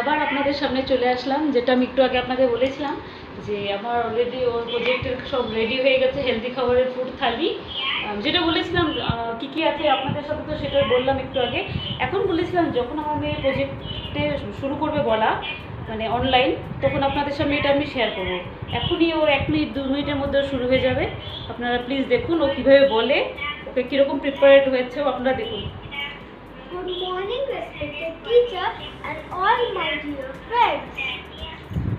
আবার আপনাদের সামনে চলে আসলাম যেটা আমি একটু আগে আপনাকে বলেছিলাম যে আমার অলরেডি ওর প্রজেক্টের সব রেডি হয়ে গেছে হেলদি খাবারের ফুড থালি। যেটা বলেছিলাম কী কি আছে আপনাদের সাথে তো সেটা বললাম একটু আগে। এখন বলেছিলাম যখন আমার মেয়ে প্রজেক্টে শুরু করবে বলা মানে অনলাইন তখন আপনাদের সামনে এটা আমি শেয়ার করব। এখনই ওর এক মিনিট দু মিনিটের মধ্যে শুরু হয়ে যাবে। আপনারা প্লিজ দেখুন ও কীভাবে বলে ওকে কীরকম প্রিপারেড হয়েছে আপনারা দেখুন। Morning, respected teacher and all my dear friends.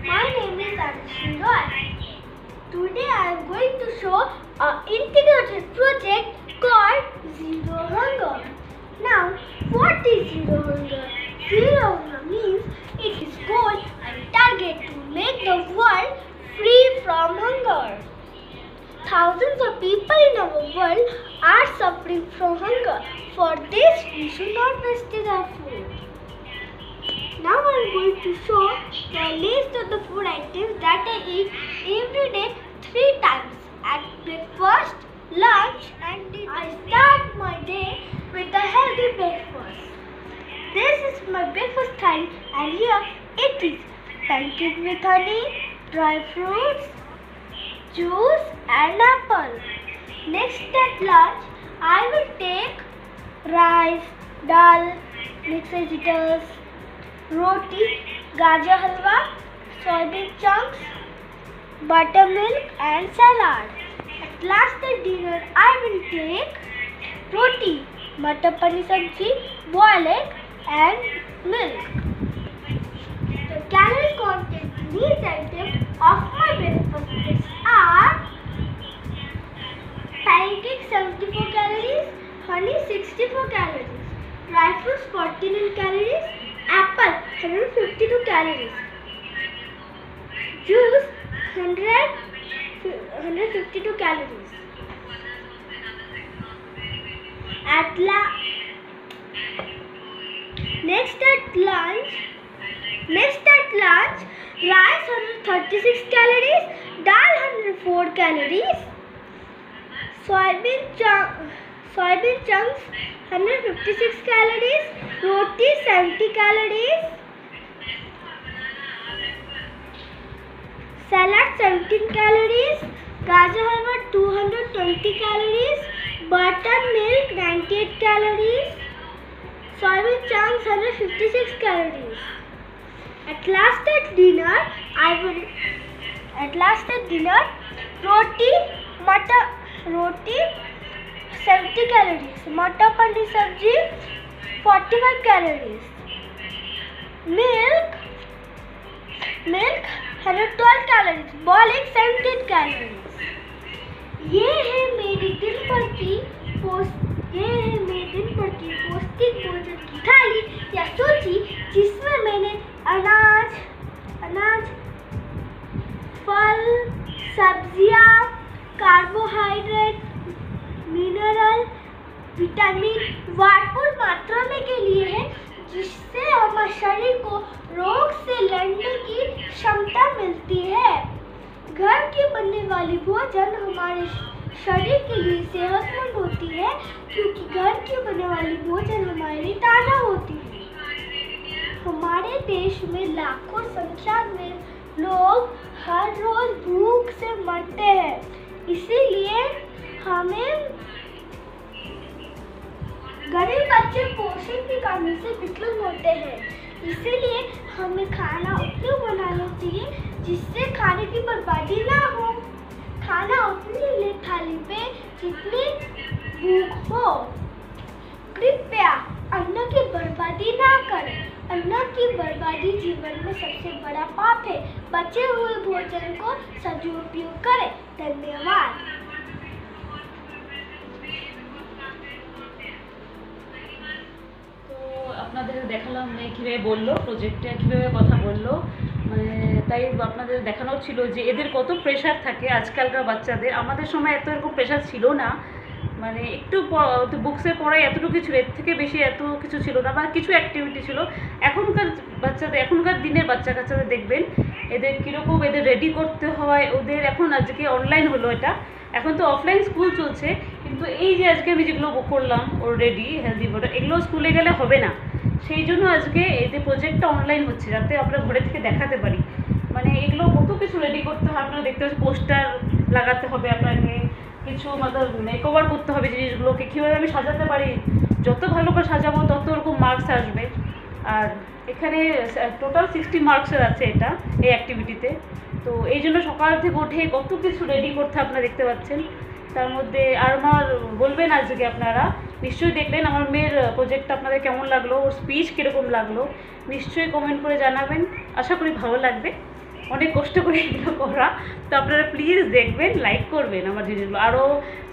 My name is Anushree Roy. Today I am going to show an integrated project called Zero Hunger. Now, what is Zero Hunger? Zero Hunger means it is goal and target to make the world free from hunger. Thousands of people in our world are suffering from hunger. For this, we should not waste our food. Now I am going to show the list of the food items that I eat every day three times at breakfast, lunch, and dinner. I start my day with a healthy breakfast. This is my breakfast time, and here it is pancake with honey, dry fruits, juice and apple. Next at lunch, I will take rice, dal, mixed vegetables, roti, gajar halwa, soybean chunks butter milk and salad at last the dinner I will take roti matar paneer sabzi boil egg and milk the calorie content these item of my breakfast are pancake 74 calories honey 64 calories dry fruits 49 calories 152 calories, juice 100 152 calories. At next at lunch. Next at lunch, rice 136 calories, dal 104 calories, soybean chunk, soybean chunks 156 calories, roti 70 calories, salad 17 calories gajar halwa 220 calories butter milk 98 calories soybean chunks 156 calories at last at dinner I will at last at dinner roti matar roti 70 calories matar paneer sabzi 45 calories milk milk 112 calories. Boiling 17 calories. ये है मेरी दिन भर की post ये है मेरी दिन भर की पौष्टिक भोजन की थाली या सूची जिसमें मैंने अनाज अनाज, फल, सब्ज़ियाँ कार्बोहाइड्रेट मिनरल विटामिन भरपूर मात्रा में के लिए है जिससे हमारे शरीर को रोग से लड़ने की क्षमता मिलती है। घर की बनने वाली भोजन हमारे शरीर के लिए सेहतमंद होती है, क्योंकि घर की बनने वाली भोजन हमारे लिए ताज़ा होती है। हमारे देश में लाखों संख्या में लोग हर रोज भूख से मरते हैं। इसीलिए हमें गरीब बच्चे पोषण की कमी से विकलन होते हैं। इसीलिए हमें खाना चाहिए जिससे खाने की बर्बादी ना हो खाना उतनी ले थाली पे जितनी भूख हो कृपया अन्न की बर्बादी ना करें अन्न की बर्बादी जीवन में सबसे बड़ा पाप है बचे हुए भोजन को सदुपयोग करें धन्यवाद তো আপনাদের দেখালাম মেয়ে কীভাবে বললো প্রজেক্টে কীভাবে কথা বললো মানে তাই আপনাদের দেখানো ছিল যে এদের কত প্রেশার থাকে আজকালকার বাচ্চাদের। আমাদের সময় এত এরকম প্রেশার ছিল না। মানে একটু বুকসে পড়াই এতটুকু ছিল, এর থেকে বেশি এত কিছু ছিল না বা কিছু অ্যাক্টিভিটি ছিল। এখনকার বাচ্চাদের, এখনকার দিনের বাচ্চা কাচ্চাদের দেখবেন, এদের কীরকম এদের রেডি করতে হয়, ওদের এখন আজকে অনলাইন হলো এটা। এখন তো অফলাইন স্কুল চলছে, কিন্তু এই যে আজকে আমি যেগুলো করলাম ওর রেডি হেলদি বটার এগুলো স্কুলে গেলে হবে না। সেই জন্য আজকে এই যে প্রজেক্টটা অনলাইন হচ্ছে, যাতে আমরা ঘরে থেকে দেখাতে পারি। মানে এগুলো কত কিছু রেডি করতে হয়, আপনারা দেখতে পাচ্ছেন পোস্টার লাগাতে হবে আপনাকে, কিছু মতলব মেকওভার করতে হবে জিনিসগুলোকে। কীভাবে আমি সাজাতে পারি, যত ভালো করে সাজাবো, তত ওরকম মার্কস আসবে। আর এখানে টোটাল সিক্সটি মার্কসের আছে এটা, এই অ্যাক্টিভিটিতে তো। এই জন্য সকাল থেকে উঠে কত কিছু রেডি করতে আপনারা দেখতে পাচ্ছেন। তার মধ্যে আর আমার বলবেন আজকে আপনারা, নিশ্চয়ই দেখলেন আমার মেয়ের প্রজেক্টটা আপনাদের কেমন লাগল, ওর স্পিচ কীরকম লাগল, নিশ্চয়ই কমেন্ট করে জানাবেন, আশা করি ভালো লাগবে। অনেক কষ্ট করে এগুলো করা, তো আপনারা প্লিজ দেখবেন লাইক করবেন আমার জিনিসগুলো, আরও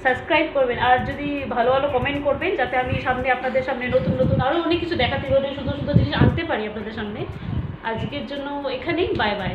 সাবস্ক্রাইব করবেন, আর যদি ভালো ভালো কমেন্ট করবেন, যাতে আমি সামনে আপনাদের সামনে নতুন নতুন আরও অনেক কিছু দেখাতে পারি সুন্দর সুন্দর জিনিস আনতে পারি আপনাদের সামনে। আজকের জন্য এখানেই বাই বাই